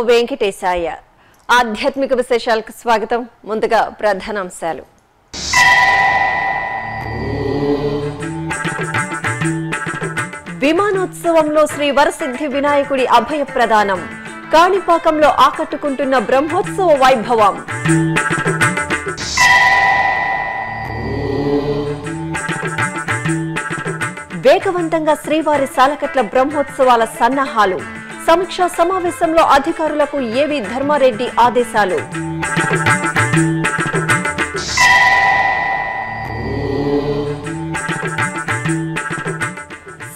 వెంకటేశాయ. ఆధ్యాత్మిక విశేషాలకు స్వాగతం. ముందుగా ప్రధానాంశాలు. విమానోత్సవంలో శ్రీ వరసిద్ధి వినాయకుడి అభయ ప్రదానం. కాణిపాకంలో ఆకట్టుకుంటున్న బ్రహ్మోత్సవ వైభవం. వేగవంతంగా శ్రీవారి సాలకట్ల బ్రహ్మోత్సవాల సన్నాహాలు. సమీక్షా సమావేశంలో అధికారులకు ఏవి ధర్మారెడ్డి ఆదేశాలు?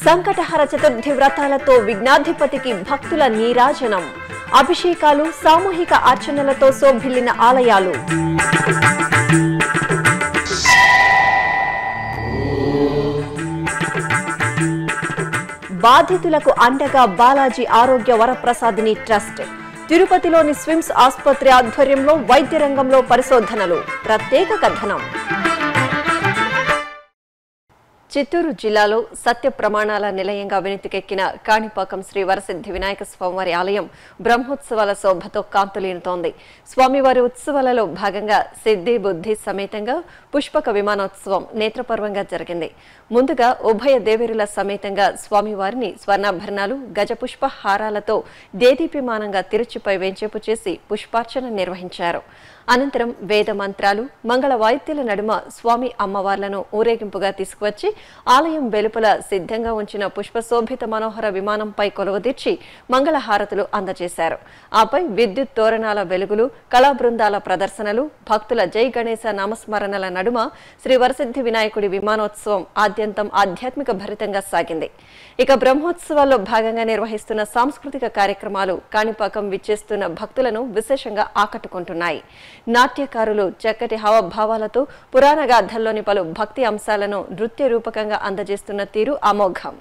సంకటహర చతుర్థి వ్రతాలతో విఘ్నాధిపతికి భక్తుల నీరాజనం. అభిషేకాలు సామూహిక అర్చనలతో శోభిల్లిన ఆలయాలు. బాధితులకు అండగా బాలాజీ ఆరోగ్య వరప్రసాదిని ట్రస్ట్. తిరుపతిలోని స్విమ్స్ ఆసుపత్రి ఆధ్వర్యంలో వైద్య రంగంలో పరిశోధనలు. ప్రత్యేక కథనం. చిత్తూరు జిల్లాలో సత్య ప్రమాణాల నిలయంగా వెనుతికెక్కిన కాణిపాకం శ్రీ వరసిద్ధి వినాయక స్వామివారి ఆలయం బ్రహ్మోత్సవాల శోభతో కాంతులీనుతోంది. స్వామివారి ఉత్సవాలలో భాగంగా సిద్ధి బుద్ధి సమేతంగా పుష్పక విమానోత్సవం నేత్రపర్వంగా జరిగింది. ముందుగా ఉభయ దేవేరుల సమేతంగా స్వామివారిని స్వర్ణాభరణాలు గజపుష్ప హారాలతో దేదీప్యమానంగా తిరుచిపై వేంచేపు చేసి పుష్పార్చన నిర్వహించారు. అనంతరం వేద మంత్రాలు మంగళ వాయిద్యాల నడుమ స్వామి అమ్మవార్లను ఊరేగింపుగా తీసుకువచ్చి ఆలయం వెలుపల సిద్ధంగా ఉంచిన పుష్పశోభిత మనోహర విమానంపై కొలువదీర్చి మంగళహారతులు అందజేశారు. ఆపై విద్యుత్ తోరణాల వెలుగులు కళా బృందాల ప్రదర్శనలు భక్తుల జై గణేశ నామస్మరణల నడుమ శ్రీ వరసిద్ధి వినాయకుడి విమానోత్సవం ఆద్యంతం ఆధ్యాత్మిక భరితంగా సాగింది. ఇక బ్రహ్మోత్సవాల్లో భాగంగా నిర్వహిస్తున్న సాంస్కృతిక కార్యక్రమాలు కాణిపాకం విచ్చేస్తున్న భక్తులను విశేషంగా ఆకట్టుకుంటున్నాయి. నాట్యకారులు చక్కటి హావభావాలతో పురాణ గాథల్లోని పలు భక్తి అంశాలను నృత్య రూపకంగా అందజేస్తున్న తీరు అమోఘం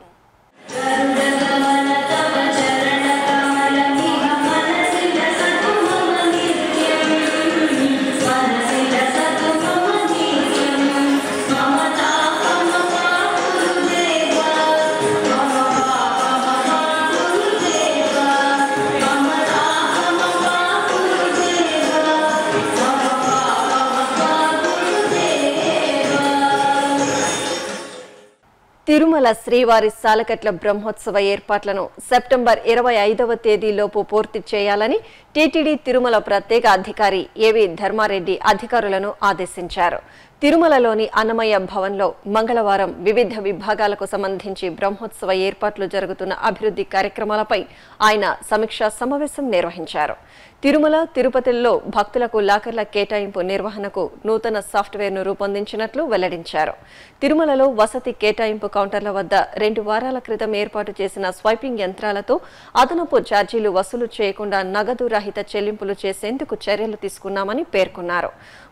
తిరుమల శ్రీవారి సాలకట్ల బ్రహ్మోత్సవ ఏర్పాట్లను సెప్టెంబర్ ఇరవై ఐదవ తేదీలోపు పూర్తి చేయాలని టీటీడీ తిరుమల ప్రత్యేక అధికారి ఏవి ధర్మారెడ్డి అధికారులను ఆదేశించారు. తిరుమలలోని అన్నమయ్య భవన్లో మంగళవారం వివిధ విభాగాలకు సంబంధించి బ్రహ్మోత్సవ ఏర్పాట్లు జరుగుతున్న అభివృద్ధి కార్యక్రమాలపై ఆయన సమీక్షా సమావేశం నిర్వహించారు. తిరుమల తిరుపతిల్లో భక్తులకు లాకర్ల కేటాయింపు నిర్వహణకు నూతన సాఫ్ట్వేర్ను రూపొందించినట్లు వెల్లడించారు. తిరుమలలో వసతి కేటాయింపు కౌంటర్ల వద్ద రెండు వారాల క్రితం ఏర్పాటు చేసిన స్వైపింగ్ యంత్రాలతో అదనపు ఛార్జీలు వసూలు చేయకుండా నగదు రహిత చెల్లింపులు చేసేందుకు చర్యలు తీసుకున్నామని పేర్కొన్నారు.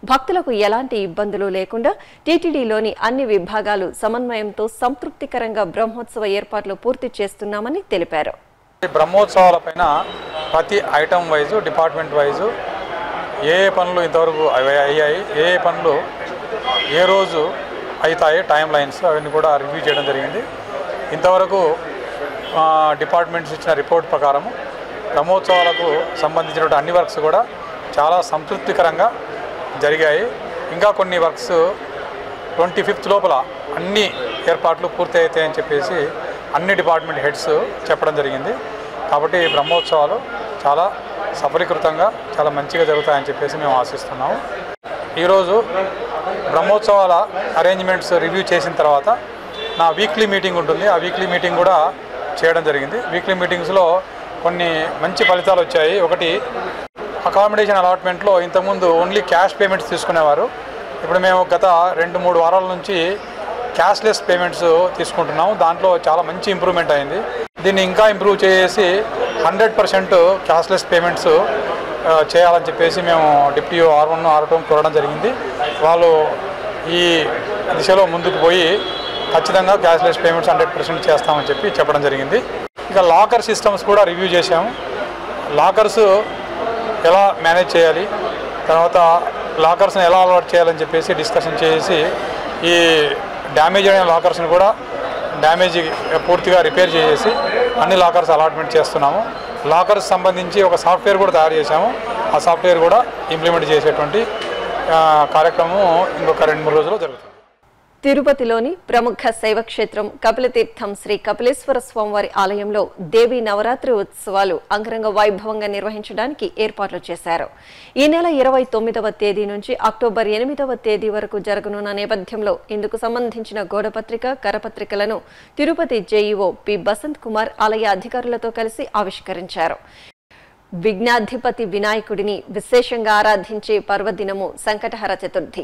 భక్తులకు ఎలాంటి ఇబ్బందులు లేకుండా టీటీడీలోని అన్ని విభాగాలు సమన్వయంతో సంతృప్తికరంగా బ్రహ్మోత్సవ ఏర్పాట్లు పూర్తి చేస్తున్నామని తెలిపారు. బ్రహ్మోత్సవాల బ్రహ్మోత్సవాలపైన ప్రతి ఐటమ్ వైజు డిపార్ట్మెంట్ వైజు ఏ ఏ పనులు ఇంతవరకు అయ్యాయి ఏ ఏ పనులు ఏ రోజు అవుతాయి టైం లైన్స్ అవన్నీ కూడా రివ్యూ చేయడం జరిగింది. ఇంతవరకు డిపార్ట్మెంట్స్ ఇచ్చిన రిపోర్ట్ ప్రకారము బ్రహ్మోత్సవాలకు సంబంధించినటువంటి అన్ని వర్క్స్ కూడా చాలా సంతృప్తికరంగా జరిగాయి. ఇంకా కొన్ని వర్క్స్ ట్వంటీ ఫిఫ్త్ లోపల అన్ని ఏర్పాట్లు పూర్తి అవుతాయని చెప్పేసి అన్ని డిపార్ట్మెంట్ హెడ్స్ చెప్పడం జరిగింది. కాబట్టి బ్రహ్మోత్సవాలు చాలా సఫలీకృతంగా చాలా మంచిగా జరుగుతాయని చెప్పేసి మేము ఆశిస్తున్నాము. ఈరోజు బ్రహ్మోత్సవాల అరేంజ్మెంట్స్ రివ్యూ చేసిన తర్వాత నా వీక్లీ మీటింగ్ ఉంటుంది. ఆ వీక్లీ మీటింగ్ కూడా చేయడం జరిగింది. వీక్లీ మీటింగ్స్లో కొన్ని మంచి ఫలితాలు వచ్చాయి. ఒకటి అకామిడేషన్ అలాట్మెంట్లో ఇంతకుముందు ఓన్లీ క్యాష్ పేమెంట్స్ తీసుకునేవారు. ఇప్పుడు మేము గత రెండు మూడు వారాల నుంచి క్యాష్లెస్ పేమెంట్స్ తీసుకుంటున్నాము. దాంట్లో చాలా మంచి ఇంప్రూవ్మెంట్ అయింది. దీన్ని ఇంకా ఇంప్రూవ్ చేసి హండ్రెడ్ పర్సెంట్ క్యాష్లెస్ పేమెంట్స్ చేయాలని చెప్పేసి మేము డిప్యూ ఆర్ వన్ ఆర్ టూ కోరడం జరిగింది. వాళ్ళు ఈ దిశలో ముందుకు పోయి ఖచ్చితంగా క్యాష్లెస్ పేమెంట్స్ హండ్రెడ్ పర్సెంట్ చేస్తామని చెప్పి చెప్పడం జరిగింది. ఇక లాకర్ సిస్టమ్స్ కూడా రివ్యూ చేశాము. లాకర్స్ ఎలా మేనేజ్ చేయాలి తర్వాత లాకర్స్ని ఎలా అలవాటు చేయాలని చెప్పేసి డిస్కషన్ చేసి ఈ డ్యామేజ్ అయిన లాకర్స్ని కూడా డ్యామేజ్ పూర్తిగా రిపేర్ చేసేసి అన్ని లాకర్స్ అలాట్మెంట్ చేస్తున్నాము. లాకర్స్ సంబంధించి ఒక సాఫ్ట్వేర్ కూడా తయారు చేశాము. ఆ సాఫ్ట్వేర్ కూడా ఇంప్లిమెంట్ చేసేటువంటి కార్యక్రమం ఇంకొక రెండు మూడు రోజుల్లో జరుగుతుంది. తిరుపతిలోని ప్రముఖ శైవక్షేత్రం కపిలతీర్థం శ్రీ కపిలేశ్వర స్వామివారి ఆలయంలో దేవి నవరాత్రి ఉత్సవాలు అంగరంగ వైభవంగా నిర్వహించడానికి ఏర్పాట్లు చేశారు. ఈ నెల ఇరవై తొమ్మిదవ తేదీ నుంచి అక్టోబర్ ఎనిమిదవ తేదీ వరకు జరగనున్న నేపథ్యంలో ఇందుకు సంబంధించిన గోడపత్రిక కరపత్రికలను తిరుపతి జేఈఓ పి బసంత్ కుమార్ ఆలయ అధికారులతో కలిసి ఆవిష్కరించారు. విఘ్నాధిపతి వినాయకుడిని విశేషంగా ఆరాధించే పర్వదినము సంకటహర చతుర్థి.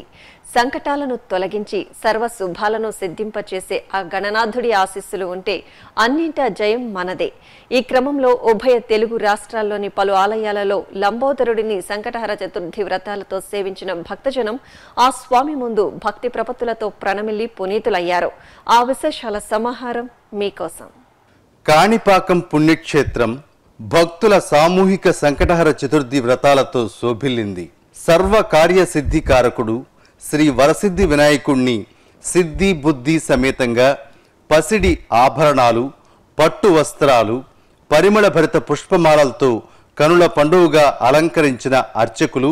సంకటాలను తొలగించి సర్వ శుభాలను సిద్ధింపచేసే ఆ గణనాథుడి ఆశీస్సులు ఉంటే అన్నింటా జయం మనదే. ఈ క్రమంలో ఉభయ తెలుగు రాష్ట్రాల్లోని పలు ఆలయాలలో లంబోదరుడిని సంకటహర చతుర్థి వ్రతాలతో సేవించిన భక్తజనం ఆ స్వామి ముందు భక్తి ప్రపత్తులతో ప్రణమిల్లి పునీతులయ్యారు. ఆ విశేషాల సమాహారం మీకోసం. కాణిపాకం పుణ్యక్షేత్రం భక్తుల సామూహిక సంకటహర చతుర్థి వ్రతాలతో శోభిల్లింది. సర్వ కార్యసిద్ధికారకుడు శ్రీ వరసిద్ధి వినాయకుణ్ణి సిద్ధి బుద్ధి సమేతంగా పసిడి ఆభరణాలు పట్టు వస్త్రాలు పరిమళభరిత పుష్పమాలలతో కనుల పండుగగా అలంకరించిన అర్చకులు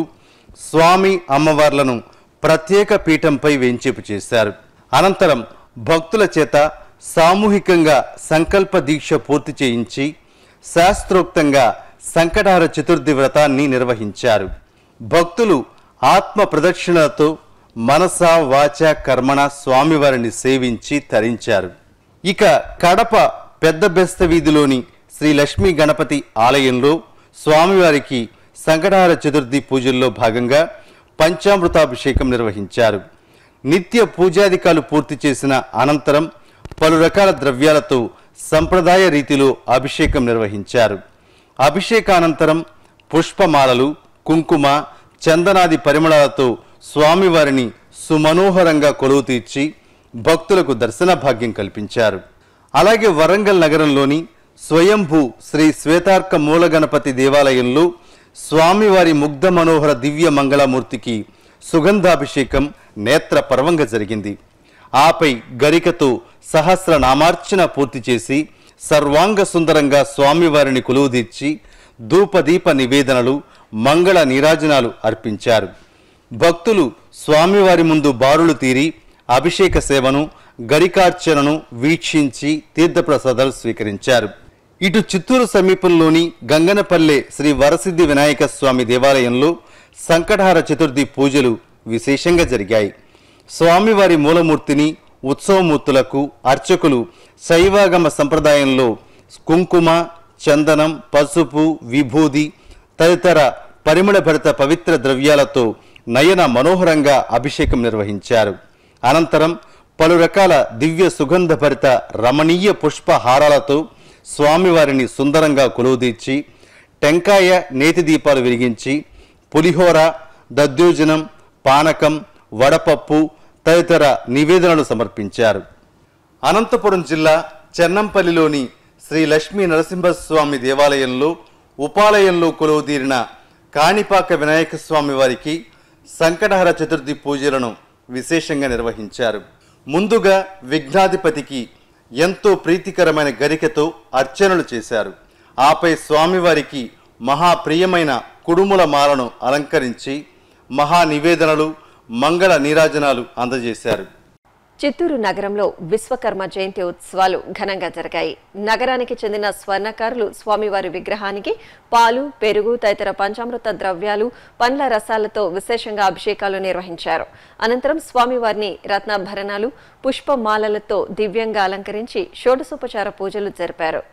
స్వామి అమ్మవార్లను ప్రత్యేక పీఠంపై వేంచేపు చేశారు. అనంతరం భక్తుల చేత సామూహికంగా సంకల్ప దీక్ష పూర్తి చేయించి శాస్త్రోక్తంగా సంకటహార చతుర్థి వ్రతాన్ని నిర్వహించారు. భక్తులు ఆత్మ ప్రదక్షిణలతో మనస వాచ కర్మణ స్వామివారిని సేవించి తరించారు. ఇక కడప పెద్ద బెస్త వీధిలోని శ్రీ లక్ష్మీ గణపతి ఆలయంలో స్వామివారికి సంకటహార చతుర్థి పూజల్లో భాగంగా పంచామృతాభిషేకం నిర్వహించారు. నిత్య పూజాధికాలు పూర్తి చేసిన అనంతరం పలు రకాల ద్రవ్యాలతో సంప్రదాయ రీతిలో అభిషేకం నిర్వహించారు. అభిషేకానంతరం పుష్పమాలలు కుంకుమ చందనాది పరిమళాలతో స్వామివారిని సుమనోహరంగా కొలువు తీర్చి భక్తులకు దర్శన భాగ్యం కల్పించారు. అలాగే వరంగల్ నగరంలోని స్వయంభూ శ్రీ శ్వేతార్క మూలగణపతి దేవాలయంలో స్వామివారి ముగ్ధ మనోహర దివ్య మంగళమూర్తికి సుగంధాభిషేకం నేత్ర పర్వంగా జరిగింది. ఆపై గరికతో సహస్ర నామార్చన పూర్తి చేసి సర్వాంగ సుందరంగా స్వామివారిని కొలువుదీర్చి ధూపదీప నివేదనలు మంగళ నీరాజనాలు అర్పించారు. భక్తులు స్వామివారి ముందు బారులు తీరి అభిషేక సేవను గరికార్చనను వీక్షించి తీర్థప్రసాదాలు స్వీకరించారు. ఇటు చిత్తూరు సమీపంలోని గంగనపల్లె శ్రీ వరసిద్ధి వినాయక స్వామి దేవాలయంలో సంకటహార చతుర్థి పూజలు విశేషంగా జరిగాయి. స్వామివారి మూలమూర్తిని ఉత్సవమూర్తులకు అర్చకులు శైవాగమ సంప్రదాయంలో కుంకుమ చందనం పసుపు విభూది తదితర పరిమళభరిత పవిత్ర ద్రవ్యాలతో నయన మనోహరంగా అభిషేకం నిర్వహించారు. అనంతరం పలు రకాల దివ్య సుగంధభరిత రమణీయ పుష్పహారాలతో స్వామివారిని సుందరంగా కొలువుదీర్చి టెంకాయ నేతి దీపాలు వెలిగించి పులిహోర దద్యోజనం పానకం వడపప్పు తదితర నివేదనలు సమర్పించారు. అనంతపురం జిల్లా చెన్నంపల్లిలోని శ్రీ లక్ష్మీ నరసింహస్వామి దేవాలయంలో ఉపాలయంలో కొలువుదీరిన కాణిపాక వినాయక స్వామి వారికి సంకటహర చతుర్థి పూజలను విశేషంగా నిర్వహించారు. ముందుగా విఘ్నాధిపతికి ఎంతో ప్రీతికరమైన గరికతో అర్చనలు చేశారు. ఆపై స్వామివారికి మహాప్రియమైన కుడుముల మాలను అలంకరించి మహా నివేదనలు మంగళ నీరాజనాలు అందజేశారు. చిత్తూరు నగరంలో విశ్వకర్మ జయంతి ఉత్సవాలు ఘనంగా జరిగాయి. నగరానికి చెందిన స్వర్ణకారులు స్వామివారి విగ్రహానికి పాలు పెరుగు తదితర పంచామృత ద్రవ్యాలు పండ్ల రసాలతో విశేషంగా అభిషేకాలు నిర్వహించారు. అనంతరం స్వామివారిని రత్నాభరణాలు పుష్పమాలలతో దివ్యంగా అలంకరించి షోడశోపచార పూజలు జరిపారు.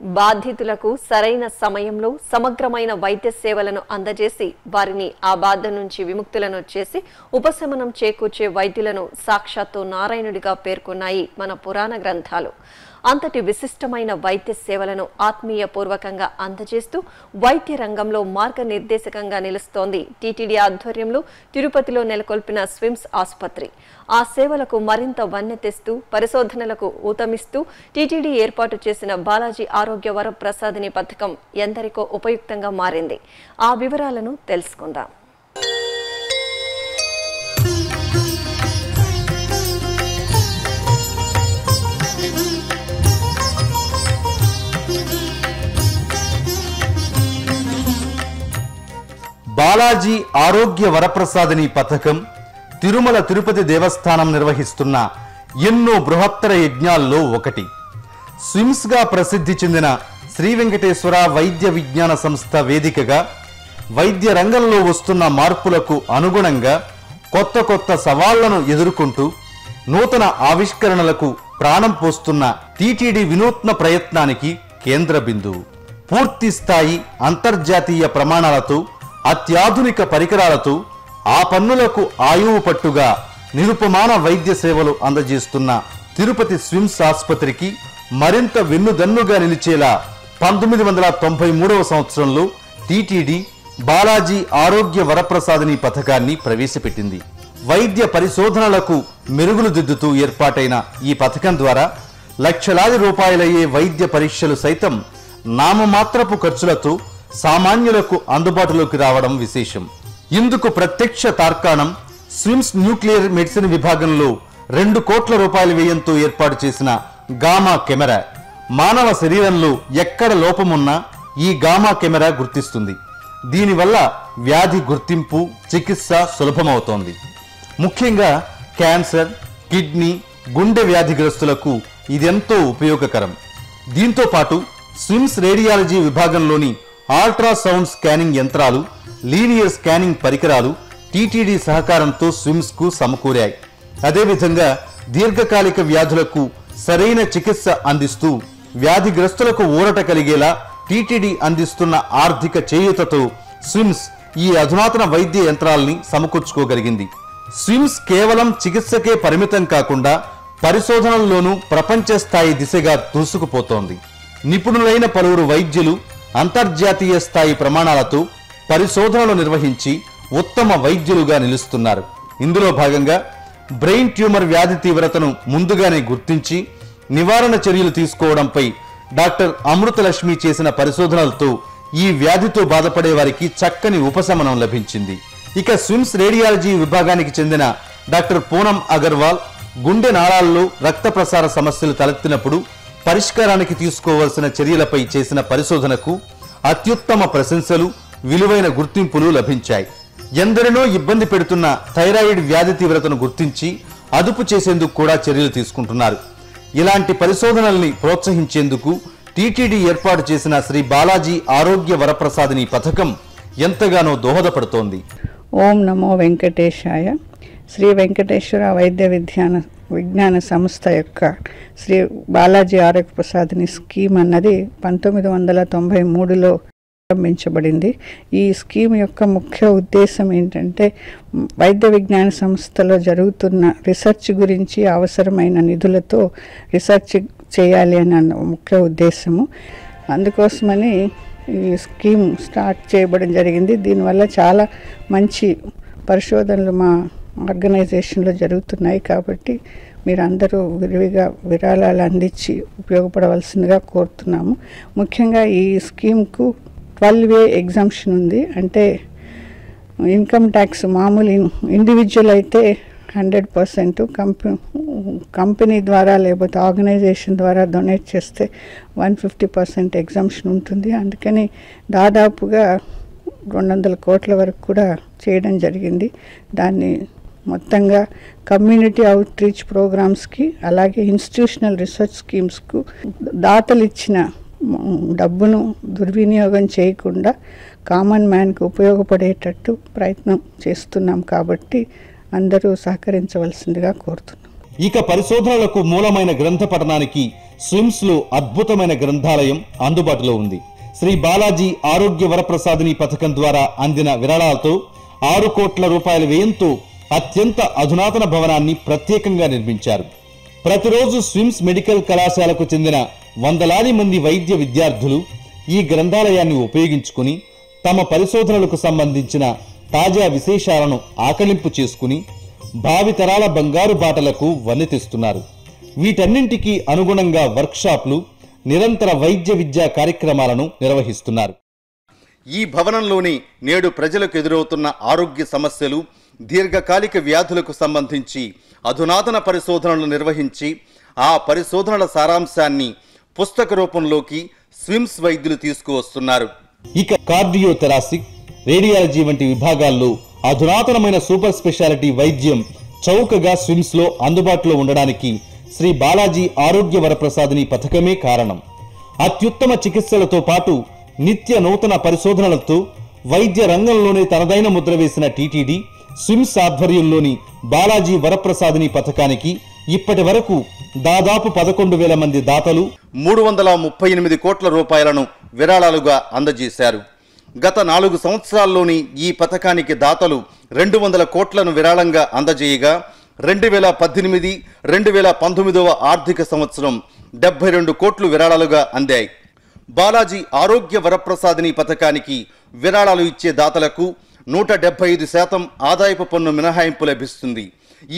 బాధితులకు సరైన సమయంలో సమగ్రమైన వైద్య సేవలను అందజేసి వారిని ఆ బాధ నుంచి విముక్తులను చేసి ఉపశమనం చేకూర్చే వైద్యులను సాక్షాత్తు నారాయణుడిగా పేర్కొన్నాయి మన పురాణ గ్రంథాలు. అంతటి విశిష్టమైన వైద్య సేవలను ఆత్మీయ పూర్వకంగా అందజేస్తూ వైద్య రంగంలో మార్గనిర్దేశకంగా నిలుస్తోంది టీటీడీ ఆధ్వర్యంలో తిరుపతిలో నెలకొల్పిన స్విమ్స్ ఆసుపత్రి. ఆ సేవలకు మరింత వన్నె తెస్తూ పరిశోధనలకు ఊతమిస్తూ టీటీడీ ఏర్పాటు చేసిన బాలాజీ ఆరోగ్య వరప్రసాదిని పథకం ఎందరికో ఉపయుక్తంగా మారింది. ఆ వివరాలను తెలుసుకుందాం. బాలాజీ ఆరోగ్య వరప్రసాదిని పథకం తిరుమల తిరుపతి దేవస్థానం నిర్వహిస్తున్న ఎన్నో బృహత్తర యజ్ఞాల్లో ఒకటి. స్విమ్స్గా ప్రసిద్ధి చెందిన శ్రీ వెంకటేశ్వర వైద్య విజ్ఞాన సంస్థ వేదికగా వైద్య రంగంలో వస్తున్న మార్పులకు అనుగుణంగా కొత్త కొత్త సవాళ్ళను ఎదుర్కొంటూ నూతన ఆవిష్కరణలకు ప్రాణం పోస్తున్న టీటీడీ వినూత్న ప్రయత్నానికి కేంద్ర బిందువు. పూర్తి స్థాయి అంతర్జాతీయ ప్రమాణాలతో అత్యాధునిక పరికరాలతో ఆ పన్నులకు ఆయువు పట్టుగా నిరుపమాన వైద్య సేవలు అందజేస్తున్న తిరుపతి స్విమ్స్ ఆసుపత్రికి మరింత వెన్నుదన్నుగా నిలిచేలా పంతొమ్మిది వందల తొంభై మూడవ సంవత్సరంలో టీటీడీ బాలాజీ ఆరోగ్య వరప్రసాదిని పథకాన్ని ప్రవేశపెట్టింది. వైద్య పరిశోధనలకు మెరుగులు దిద్దుతూ ఏర్పాటైన ఈ పథకం ద్వారా లక్షలాది రూపాయలయ్యే వైద్య పరీక్షలు సైతం నామమాత్రపు ఖర్చులతో సామాన్యులకు అందుబాటులోకి రావడం విశేషం. ఇందుకు ప్రత్యక్ష తార్కాణం స్విమ్స్ న్యూక్లియర్ మెడిసిన్ విభాగంలో రెండు కోట్ల రూపాయల వ్యయంతో ఏర్పాటు చేసిన గామా కెమెరా. మానవ శరీరంలో ఎక్కడ లోపమున్నా ఈ గామా కెమెరా గుర్తిస్తుంది. దీనివల్ల వ్యాధి గుర్తింపు చికిత్స సులభమవుతోంది. ముఖ్యంగా క్యాన్సర్ కిడ్నీ గుండె వ్యాధిగ్రస్తులకు ఇదెంతో ఉపయోగకరం. దీంతో పాటు స్విమ్స్ రేడియాలజీ విభాగంలోని అల్ట్రాసౌండ్ స్కానింగ్ యంత్రాలు లీనియర్ స్కానింగ్ పరికరాలు టీటీడీ సహకారంతో స్విమ్స్కు సమకూరాయి. అదేవిధంగా దీర్ఘకాలిక వ్యాధులకు సరైన చికిత్స అందిస్తూ వ్యాధిగ్రస్తులకు ఊరట కలిగేలా టీటీడీ అందిస్తున్న ఆర్థిక చేయూతతో స్విమ్స్ ఈ అధునాతన వైద్య యంత్రాల్ని సమకూర్చుకోగలిగింది. స్విమ్స్ కేవలం చికిత్సకే పరిమితం కాకుండా పరిశోధనల్లోనూ ప్రపంచ స్థాయి దిశగా దూసుకుపోతోంది. నిపుణులైన పలువురు వైద్యులు అంతర్జాతీయ స్థాయి ప్రమాణాలతో పరిశోధనలు నిర్వహించి ఉత్తమ వైద్యులుగా నిలుస్తున్నారు. ఇందులో భాగంగా బ్రెయిన్ ట్యూమర్ వ్యాధి తీవ్రతను ముందుగానే గుర్తించి నివారణ చర్యలు తీసుకోవడంపై డాక్టర్ అమృతలక్ష్మి చేసిన పరిశోధనలతో ఈ వ్యాధితో బాధపడే వారికి చక్కని ఉపశమనం లభించింది. ఇక స్విమ్స్ రేడియాలజీ విభాగానికి చెందిన డాక్టర్ పూనం అగర్వాల్ గుండె నాళాల్లో రక్త ప్రసార సమస్యలు తలెత్తినప్పుడు పరిష్కారానికి తీసుకోవాల్సిన చర్యలపై చేసిన పరిశోధనకు అత్యుత్తమ ప్రశంసలు విలువైన గుర్తింపులు లభించాయి. ఎందరినో ఇబ్బంది పెడుతున్న థైరాయిడ్ వ్యాధి తీవ్రతను గుర్తించి అదుపు చేసేందుకు కూడా చర్యలు తీసుకుంటున్నారు. ఇలాంటి పరిశోధనల్ని ప్రోత్సహించేందుకు టీటీడీ ఏర్పాటు చేసిన శ్రీ బాలాజీ ఆరోగ్య వరప్రసాదిని పథకం ఎంతగానో దోహదపడుతోంది. ఓం నమో వెంకటేశాయ. శ్రీ వెంకటేశ్వర వైద్య విజ్ఞాన విజ్ఞాన సంస్థ యొక్క శ్రీ బాలాజీ ఆరోగ్య ప్రసాద్ని స్కీమ్ అన్నది పంతొమ్మిది వందల తొంభై మూడులో ప్రారంభించబడింది. ఈ స్కీమ్ యొక్క ముఖ్య ఉద్దేశం ఏంటంటే వైద్య విజ్ఞాన సంస్థలో జరుగుతున్న రీసెర్చ్ గురించి అవసరమైన నిధులతో రీసెర్చ్ చేయాలి అని అన్న ముఖ్య ఉద్దేశము. అందుకోసమని ఈ స్కీమ్ స్టార్ట్ చేయబడడం జరిగింది. దీనివల్ల చాలా మంచి పరిశోధనలు మా ఆర్గనైజేషన్లో జరుగుతున్నాయి కాబట్టి మీరందరూ విరివిగా విరాళాలు అందించి ఉపయోగపడవలసిందిగా కోరుతున్నాము. ముఖ్యంగా ఈ స్కీమ్కు ట్వెల్వ్ ఏ ఎగ్జామ్షన్ ఉంది. అంటే ఇన్కమ్ ట్యాక్స్ మామూలు ఇండివిజువల్ అయితే హండ్రెడ్ పర్సెంట్ కంపెనీ కంపెనీ ద్వారా లేకపోతే ఆర్గనైజేషన్ ద్వారా డొనేట్ చేస్తే వన్ ఫిఫ్టీ పర్సెంట్ ఎగ్జామ్షన్ ఉంటుంది. అందుకని దాదాపుగా రెండు వందల కోట్ల వరకు కూడా చేయడం జరిగింది. దాన్ని మొత్తంగా కమ్యూనిటీ అవుట్ రీచ్ ప్రోగ్రామ్స్కి అలాగే ఇన్స్టిట్యూషనల్ రీసెర్చ్ స్కీమ్స్కు దాతలు ఇచ్చిన డబ్బును దుర్వినియోగం చేయకుండా కామన్ మ్యాన్కి ఉపయోగపడేటట్టు ప్రయత్నం చేస్తున్నాం కాబట్టి అందరూ సహకరించవలసిందిగా కోరుతున్నాం. ఇక పరిశోధనలకు మూలమైన గ్రంథ పఠనానికి స్విమ్స్లో అద్భుతమైన గ్రంథాలయం అందుబాటులో ఉంది. శ్రీ బాలాజీ ఆరోగ్య వరప్రసాదిని పథకం ద్వారా అందిన విరాళాలతో ఆరు కోట్ల రూపాయల వ్యయంతో అత్యంత అధునాతన భవనాన్ని ప్రత్యేకంగా నిర్మించారు. ప్రతిరోజు స్విమ్స్ మెడికల్ కళాశాలకు చెందిన వందలాది మంది వైద్య విద్యార్థులు ఈ గ్రంథాలయాన్ని ఉపయోగించుకుని తమ పరిశోధనలకు సంబంధించిన తాజా విశేషాలను ఆకలింపు చేసుకుని భావితరాల బంగారు బాటలకు వన్నెతిస్తున్నారు వీటన్నింటికి వీటన్నింటికీ అనుగుణంగా వర్క్షాప్లు నిరంతర వైద్య విద్యా కార్యక్రమాలను నిర్వహిస్తున్నారు. ఈ భవనంలోని నేడు ప్రజలకు ఎదురవుతున్న ఆరోగ్య సమస్యలు దీర్ఘకాలిక వ్యాధులకు సంబంధించి అధునాతన పరిశోధనలు నిర్వహించి ఆ పరిశోధనల సారాంశాన్ని పుస్తక రూపంలోకి స్విమ్స్ వైద్యులు తీసుకువస్తున్నారు. ఇక కార్డియోథెరాసిక్ రేడియాలజీ వంటి విభాగాల్లో అధునాతనమైన సూపర్ స్పెషాలిటీ వైద్యం చౌకగా స్విమ్స్లో అందుబాటులో ఉండడానికి శ్రీ బాలాజీ ఆరోగ్య వరప్రసాదిని పథకమే కారణం. అత్యుత్తమ చికిత్సలతో పాటు నిత్య నూతన పరిశోధనలతో వైద్య రంగంలోనే తనదైన ముద్ర వేసిన టీటీడీ స్విమ్స్ ఆధ్వర్యంలోని బాలాజీ వరప్రసాదిని పథకానికి ఇప్పటి వరకు దాదాపు పదకొండు వేల మంది దాతలు మూడు వందల ముప్పై ఎనిమిది కోట్ల రూపాయలను విరాళాలుగా అందజేశారు. గత నాలుగు సంవత్సరాల్లోని ఈ పథకానికి దాతలు రెండు వందల కోట్లను విరాళంగా అందజేయగా రెండు వేల పద్దెనిమిది రెండు వేల పంతొమ్మిదవ ఆర్థిక సంవత్సరం డెబ్బై రెండు కోట్లు విరాళాలుగా అందాయి. బాలాజీ ఆరోగ్య వరప్రసాదిని పథకానికి విరాళాలు ఇచ్చే దాతలకు నూట డెబ్బై ఐదు శాతం ఆదాయపు పన్ను మినహాయింపు లభిస్తుంది.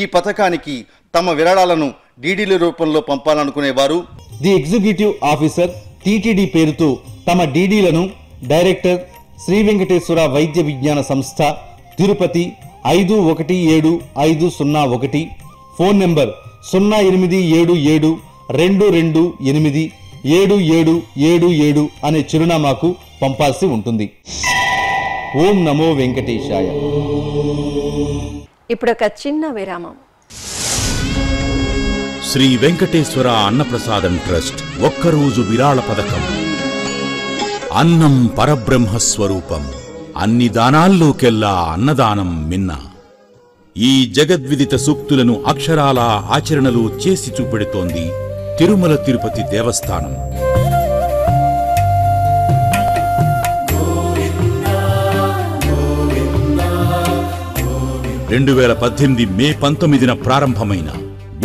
ఈ పథకానికి తమ విరాళాలను డీడీల రూపంలో పంపాలనుకునేవారు. ది ఎగ్జిక్యూటివ్ ఆఫీసర్ టీటీడీ పేరుతో తమ డీడీలను డైరెక్టర్ శ్రీ వెంకటేశ్వర వైద్య విజ్ఞాన సంస్థ తిరుపతి ఐదు ఒకటి ఏడు ఐదు సున్నా ఒకటి ఫోన్ నెంబర్ సున్నా ఎనిమిది ఏడు ఏడు రెండు రెండు ఎనిమిది ఏడు ఏడు ఏడు ఏడు అనే చిరునామాకు పంపాల్సి ఉంటుంది. ఓం నమో వెంకటేశాయ. ఇప్పుడు ఒక చిన్న విరామం. శ్రీ వెంకటేశ్వర అన్నప్రసాదం ట్రస్ట్ ఒక్కరోజు విరాళ పథకం. అన్నం పరబ్రహ్మ స్వరూపం. అన్ని దానాల్లోకెల్లా అన్నదానం మిన్న. ఈ జగద్విదిత సూక్తులను అక్షరాల ఆచరణలో చేసి చూపెడుతోంది తిరుమల తిరుపతి దేవస్థానం. రెండు వేల పద్దెనిమిది మే పంతొమ్మిదిన ప్రారంభమైన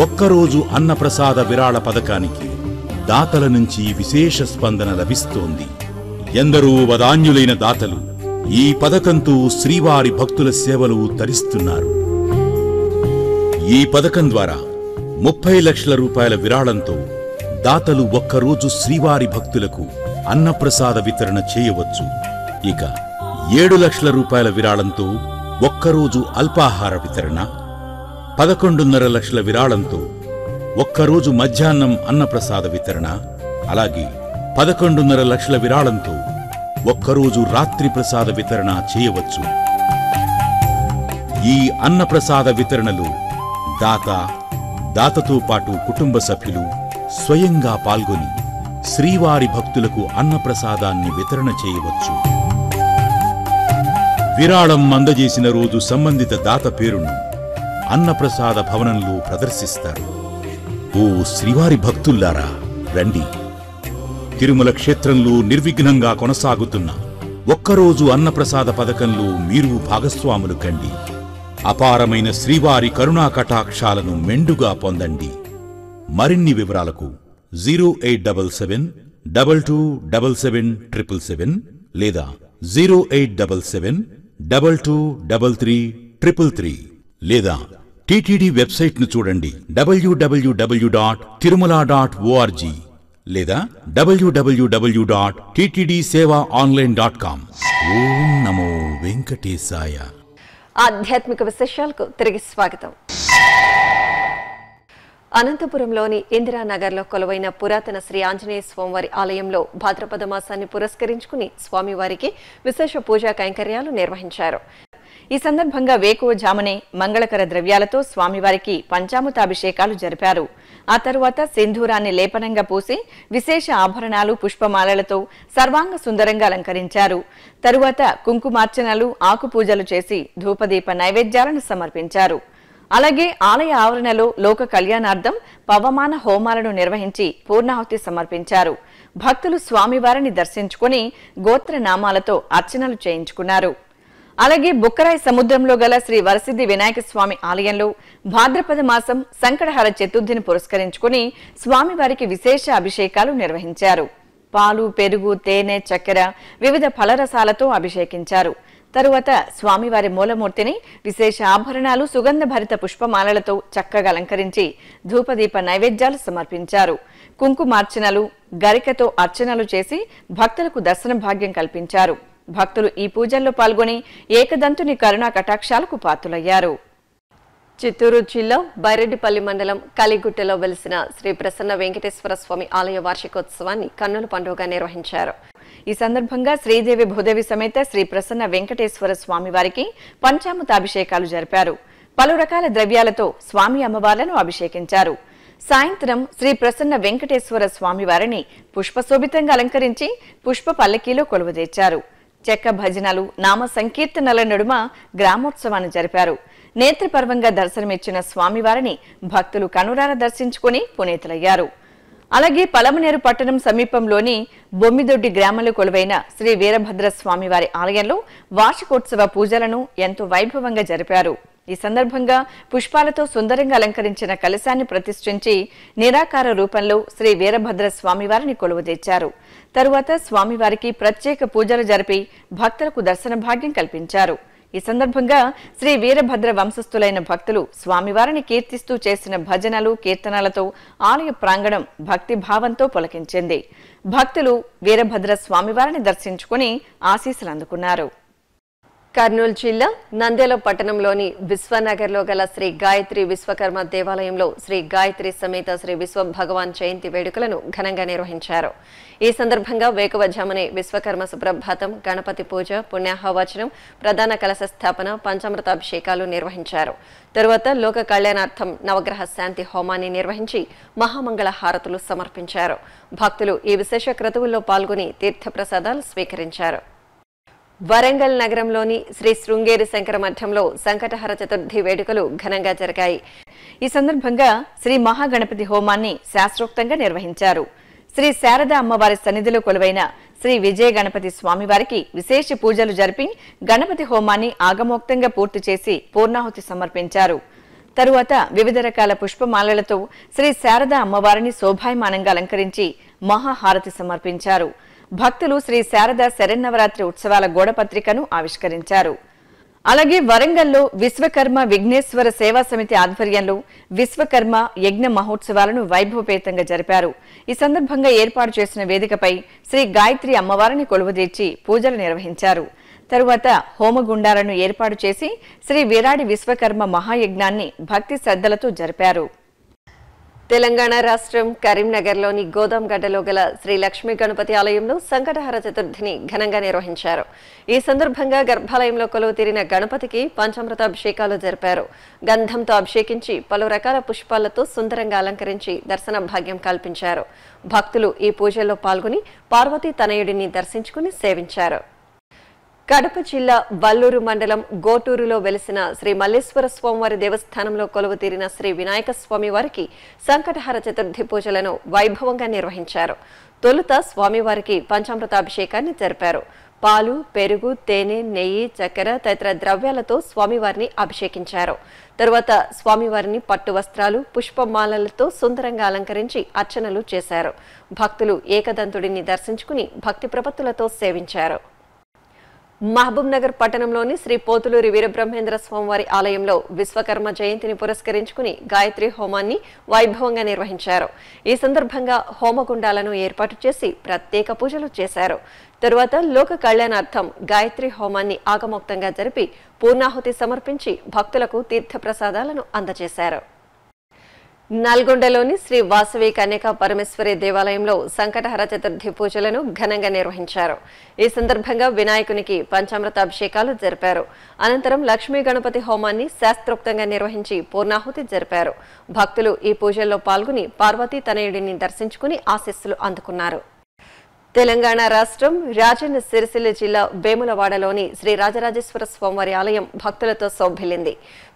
ఒక్కరోజు అన్నప్రసాద విరాళ పథకానికి దాతల నుంచి విశేష స్పందన లభిస్తోంది. ఎందరో వదాన్యులైన దాతలు ఈ పథకంతో శ్రీవారి భక్తుల సేవలు తరిస్తున్నారు. ఈ పథకం ద్వారా ముప్పై లక్షల రూపాయల విరాళంతో దాతలు ఒక్కరోజు శ్రీవారి భక్తులకు అన్నప్రసాద వితరణ చేయవచ్చు. ఇక ఏడు లక్షల రూపాయల విరాళంతో ఒక్కరోజు అల్పాహార వితరణ పదకొండున్నర లక్షల విరాళంతో ఒక్కరోజు మధ్యాహ్నం అన్నప్రసాద వితరణ అలాగే పదకొండున్నర లక్షల విరాళంతో ఒక్కరోజు రాత్రి ప్రసాద వితరణ చేయవచ్చు. ఈ అన్నప్రసాద వితరణలో దాత దాతతో పాటు కుటుంబ సభ్యులు స్వయంగా పాల్గొని శ్రీవారి భక్తులకు అన్నప్రసాదాన్ని వితరణ చేయవచ్చు. విరాళం అందజేసిన రోజు సంబంధిత దాత పేరును అన్నప్రసాద భవనంలో ప్రదర్శిస్తారు. ఓ శ్రీవారి భక్తుల్లారా రండి. తిరుమల క్షేత్రంలో నిర్విఘ్నంగా కొనసాగుతున్న ఒక్కరోజు అన్నప్రసాద పథకంలో మీరు భాగస్వాములు కండి. అపారమైన శ్రీవారి కరుణా కటాక్షాలను మెండుగా పొందండి. మరిన్ని వివరాలకు zero eight double seven double two double seven triple seven లేదా zero eight double seven double two double three triple three లేదా టీటీడీ వెబ్సైట్ను చూడండి. W W W dot Tirumala dot O R G లేదా W W W dot TTD Seva online dot com ఓం నమో వెంకటేశాయ. ఆధ్యాత్మిక విశేషాలకు తిరిగి స్వాగతం. అనంతపురంలోని ఇందిరానగర్లో కొలువైన పురాతన శ్రీ ఆంజనేయ స్వామివారి ఆలయంలో భాద్రపద మాసాన్ని పురస్కరించుకుని స్వామివారికి విశేష పూజా కైంకర్యాలు నిర్వహించారు. ఈ సందర్భంగా వేకువ జామనే మంగళకర ద్రవ్యాలతో స్వామివారికి పంచామృతాభిషేకాలు జరిపారు. ఆ తరువాత సింధూరాన్ని లేపనంగా పూసి విశేష ఆభరణాలు పుష్పమాలలతో సర్వాంగ సుందరంగా అలంకరించారు. తరువాత కుంకుమార్చనలు ఆకుపూజలు చేసి ధూపదీప నైవేద్యాలను సమర్పించారు. అలాగే ఆలయ ఆవరణలో లోక కళ్యాణార్థం పవమాన హోమాలను నిర్వహించి పూర్ణాహుతి సమర్పించారు. భక్తులు స్వామివారిని దర్శించుకుని గోత్ర నామాలతో అర్చనలు చేయించుకున్నారు. అలాగే బుక్కరాయి సముద్రంలో గల శ్రీ వరసిద్ధి వినాయక స్వామి ఆలయంలో భాద్రపద మాసం సంకటహర చతుర్థిని పురస్కరించుకుని స్వామివారికి విశేష అభిషేకాలు నిర్వహించారు. పాలు పెరుగు తేనె చక్కెర వివిధ ఫలరసాలతో అభిషేకించారు. తరువాత స్వామివారి మూలమూర్తిని విశేష ఆభరణాలు సుగంధ భరిత పుష్పమాలలతో చక్కగా అలంకరించి ధూపదీప నైవేద్యాలు సమర్పించారు. కుంకుమార్చనలు గరికతో అర్చనలు చేసి భక్తులకు దర్శన భాగ్యం కల్పించారు. భక్తులు ఈ పూజల్లో పాల్గొని ఏకదంతుని కరుణా కటాక్షాలకు పాత్రులయ్యారు. చిత్తూరు జిల్లా బైరెడ్డిపల్లి మండలం కలిగుట్టలో వెలిసిన శ్రీ ప్రసన్న వెంకటేశ్వర స్వామి ఆలయ వార్షికోత్సవాన్ని కన్నుల పండుగగా నిర్వహించారు. ఈ సందర్భంగా శ్రీదేవి భూదేవి సమేత శ్రీ ప్రసన్న వెంకటేశ్వర స్వామి వారికి పంచామృత అభిషేకాలు జరిపారు. పలు రకాల ద్రవ్యాలతో స్వామి అమ్మవార్లను అభిషేకించారు. సాయంత్రం శ్రీ ప్రసన్న వెంకటేశ్వర స్వామి వారిని పుష్పశోభితంగా అలంకరించి పుష్ప పల్లకీలో కొలువుదీర్చారు చెక్క భజనలు నామ సంకీర్తనల నడుమ గ్రామోత్సవాన్ని జరిపారు. నేత్రపర్వంగా దర్శనమిచ్చిన స్వామివారిని భక్తులు కనురార దర్శించుకుని పునీతులయ్యారు. అలాగే పలమనేరు పట్టణం సమీపంలోని బొమ్మిదొడ్డి గ్రామంలో కొలువైన శ్రీ వీరభద్ర స్వామివారి ఆలయంలో వార్షికోత్సవ పూజలను ఎంతో వైభవంగా జరిపారు. ఈ సందర్భంగా పుష్పాలతో సుందరంగా అలంకరించిన కలశాన్ని ప్రతిష్ఠించి నిరాకార రూపంలో శ్రీ వీరభద్ర స్వామివారిని కొలువుదీర్చారు తరువాత స్వామివారికి ప్రత్యేక పూజలు జరిపి భక్తులకు దర్శన భాగ్యం కల్పించారు. ఈ సందర్భంగా శ్రీ వీరభద్ర వంశస్థులైన భక్తులు స్వామివారిని కీర్తిస్తూ చేసిన భజనలు కీర్తనలతో ఆలయ ప్రాంగణం భక్తి భావంతో పులకించింది. భక్తులు వీరభద్ర స్వామివారిని దర్శించుకుని ఆశీస్సులు అందుకున్నారు. కర్నూలు జిల్లా నంద్యాల పట్టణంలోని విశ్వనగర్లో గల శ్రీ గాయత్రి విశ్వకర్మ దేవాలయంలో శ్రీ గాయత్రి సమేత శ్రీ విశ్వ భగవాన్ జయంతి వేడుకలను ఘనంగా నిర్వహించారు. ఈ సందర్భంగా వేకువజామునే విశ్వకర్మ సుప్రభాతం గణపతి పూజ పుణ్యాహవచనం ప్రధాన కలశ స్థాపన పంచామృతాభిషేకాలు నిర్వహించారు. తరువాత లోక కళ్యాణార్థం నవగ్రహ శాంతి హోమాన్ని నిర్వహించి మహామంగళ హారతులు సమర్పించారు. భక్తులు ఈ విశేష క్రతువుల్లో పాల్గొని తీర్థప్రసాదాలు స్వీకరించారు. వరంగల్ నగరంలోని శ్రీ శృంగేరి శంకర మఠంలో సంకటహర చతుర్థి వేడుకలు ఘనంగా జరిగాయి. ఈ సందర్భంగా శ్రీ మహాగణపతి హోమాన్ని శాస్త్రోక్తంగా నిర్వహించారు. శ్రీ శారద అమ్మవారి సన్నిధిలో కొలువైన శ్రీ విజయ గణపతి స్వామివారికి విశేష పూజలు జరిపి గణపతి హోమాన్ని ఆగమోక్తంగా పూర్తి చేసి పూర్ణాహుతి సమర్పించారు. తరువాత వివిధ రకాల పుష్పమాలలతో శ్రీ శారద అమ్మవారిని శోభాయమానంగా అలంకరించి మహాహారతి సమర్పించారు. భక్తులు శ్రీ శారద శరన్నవరాత్రి ఉత్సవాల గోడపత్రికను ఆవిష్కరించారు. అలాగే వరంగల్లో విశ్వకర్మ విఘ్నేశ్వర సేవా సమితి ఆధ్వర్యంలో విశ్వకర్మ యజ్ఞ మహోత్సవాలను వైభవపేతంగా జరిపారు. ఈ సందర్భంగా ఏర్పాటు చేసిన వేదికపై శ్రీ గాయత్రి అమ్మవారిని కొలువుదీర్చి పూజలు నిర్వహించారు. తరువాత హోమగుండాలను ఏర్పాటు చేసి శ్రీ విరాడి విశ్వకర్మ మహాయజ్ఞాన్ని భక్తి శ్రద్ధలతో జరిపారు. తెలంగాణ రాష్ట్రం కరీంనగర్లోని గోదాంగడ్డలో గల శ్రీ లక్ష్మీ గణపతి ఆలయంలో సంకటహర చతుర్థిని ఘనంగా నిర్వహించారు. ఈ సందర్భంగా గర్భాలయంలో కొలువు తీరిన గణపతికి పంచామృత అభిషేకాలు జరిపారు. గంధంతో అభిషేకించి పలు రకాల పుష్పాలతో సుందరంగా అలంకరించి దర్శన భాగ్యం కల్పించారు. భక్తులు ఈ పూజల్లో పాల్గొని పార్వతీ తనయుడిని దర్శించుకుని సేవించారు. కడప జిల్లా వల్లూరు మండలం గోటూరులో వెలిసిన శ్రీ మల్లేశ్వర స్వామివారి దేవస్థానంలో కొలువు తీరిన శ్రీ వినాయక స్వామి వారికి సంకటహార చతుర్థి పూజలను వైభవంగా నిర్వహించారు. తొలుత స్వామివారికి పంచామృతాభిషేకాన్ని జరిపారు. పాలు పెరుగు తేనె నెయ్యి చక్కెర తదితర ద్రవ్యాలతో స్వామివారిని అభిషేకించారు. తరువాత స్వామివారిని పట్టు వస్త్రాలు పుష్పమాలలతో సుందరంగా అలంకరించి అర్చనలు చేశారు. భక్తులు ఏకదంతుడిని దర్శించుకుని భక్తి ప్రపత్తులతో సేవించారు. మహబూబ్ నగర్ పట్టణంలోని శ్రీ పోతులూరి వీరబ్రహ్మేంద్ర స్వామివారి ఆలయంలో విశ్వకర్మ జయంతిని పురస్కరించుకుని గాయత్రి హోమాన్ని వైభవంగా నిర్వహించారు. ఈ సందర్భంగా హోమగుండాలను ఏర్పాటు చేసి ప్రత్యేక పూజలు చేశారు. తరువాత లోక కళ్యాణార్థం గాయత్రి హోమాన్ని ఆగమోక్తంగా జరిపి పూర్ణాహుతి సమర్పించి భక్తులకు తీర్థప్రసాదాలను అందజేశారు. నల్గొండలోని శ్రీ వాసవి కన్యకా పరమేశ్వరి దేవాలయంలో సంకటహర చతుర్థి పూజలను ఘనంగా నిర్వహించారు. ఈ సందర్భంగా వినాయకునికి పంచామృత అభిషేకాలు జరిపారు. అనంతరం లక్ష్మీ గణపతి హోమాన్ని శాస్త్రోక్తంగా నిర్వహించి పూర్ణాహుతి జరిపారు. భక్తులు ఈ పూజల్లో పాల్గొని పార్వతీ తనయుడిని దర్శించుకుని ఆశీస్సులు అందుకున్నారు. తెలంగాణ రాష్ట్రం రాజన్న సిరిసిల్ల జిల్లా వేములవాడలోని శ్రీ రాజరాజేశ్వర స్వామివారి ఆలయం భక్తులతో సౌభిల్లింది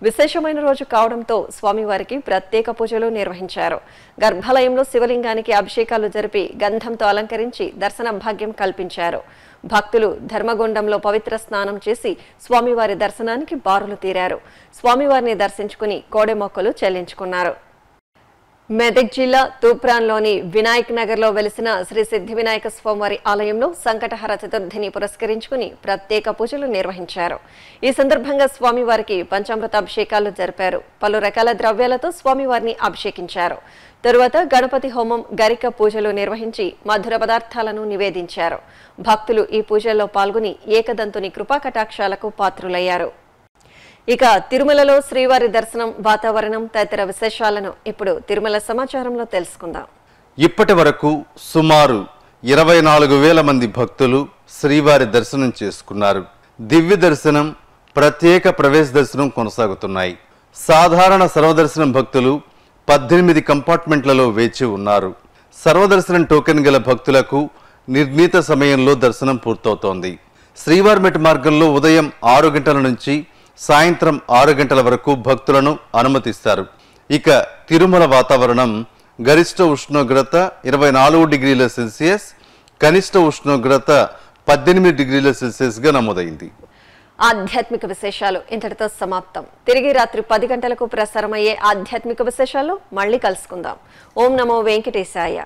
విశేషమైన రోజు కావడంతో స్వామివారికి ప్రత్యేక పూజలు నిర్వహించారు. గర్భాలయంలో శివలింగానికి అభిషేకాలు జరిపి గంధంతో అలంకరించి దర్శన భాగ్యం కల్పించారు. భక్తులు ధర్మగుండంలో పవిత్ర స్నానం చేసి స్వామివారి దర్శనానికి బారులు తీరారు. స్వామివారిని దర్శించుకుని కోడె మొక్కలు చెల్లించుకున్నారు. మెదక్ జిల్లా తూప్రాన్లోని వినాయక్ నగర్లో వెలిసిన శ్రీ సిద్ధి వినాయక స్వామివారి ఆలయంలో సంకటహర చతుర్థిని పురస్కరించుకుని ప్రత్యేక పూజలు నిర్వహించారు. ఈ సందర్భంగా స్వామివారికి పంచామృత అభిషేకాలు జరిపారు. పలు రకాల ద్రవ్యాలతో స్వామివారిని అభిషేకించారు. తరువాత గణపతి హోమం గరిక పూజలు నిర్వహించి మధుర పదార్థాలను నివేదించారు. భక్తులు ఈ పూజల్లో పాల్గొని ఏకదంతుని కృపా కటాక్షాలకు పాత్రులయ్యారు. ఇక తిరుమలలో శ్రీవారి దర్శనం వాతావరణం తదితర విశేషాలను ఇప్పుడు తిరుమల సమాచారంలో తెలుసుకుందాం. ఇప్పటి వరకు సుమారు ఇరవై నాలుగు వేల మంది భక్తులు శ్రీవారి దర్శనం చేసుకున్నారు. దివ్య దర్శనం ప్రత్యేక ప్రవేశ దర్శనం కొనసాగుతున్నాయి. సాధారణ సర్వదర్శనం భక్తులు పద్దెనిమిది కంపార్ట్మెంట్లలో వేచి ఉన్నారు. సర్వదర్శనం టోకెన్ గల భక్తులకు నిర్ణీత సమయంలో దర్శనం పూర్తవుతోంది. శ్రీవారిమెట్ మార్గంలో ఉదయం ఆరు గంటల నుంచి సాయంత్రం ఆరు గంటల వరకు భక్తులను అనుమతిస్తారు. ఇక తిరుమల వాతావరణం గరిష్ట ఉష్ణోగ్రత ఇరవై నాలుగు డిగ్రీల సెల్సియస్ కనిష్ట ఉష్ణోగ్రత పద్దెనిమిది డిగ్రీల సెల్సియస్గా నమోదైంది. ఆధ్యాత్మిక విశేషాలు ఇంతటితో సమాప్తం. తిరిగి రాత్రి పది గంటలకు ప్రసారమయ్యే ఆధ్యాత్మిక విశేషాలు మళ్ళీ కలుసుకుందాం. ఓం నమో వెంకటేశాయ.